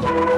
Yeah.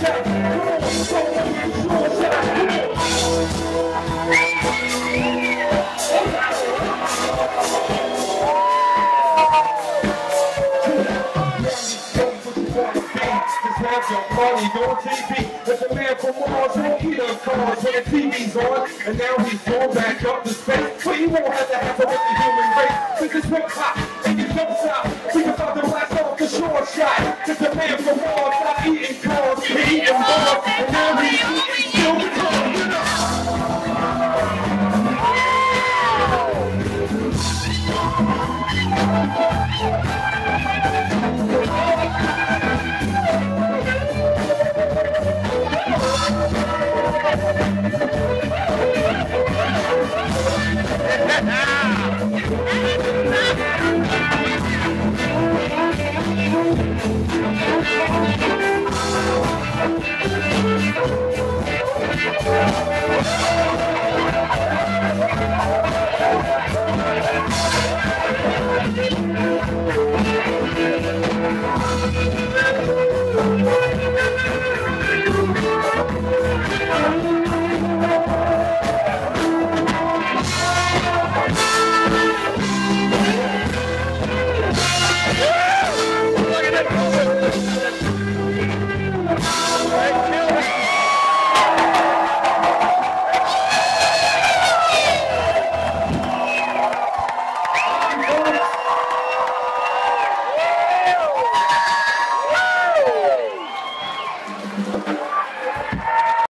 your party, TV. It's man from Mars he done when the TV's on. And now he's going back up to space. You won't have to have to the human race. Cause it's one clock, and you don't stop. Think the blast off the short shot. It's the man from Mars. Thank.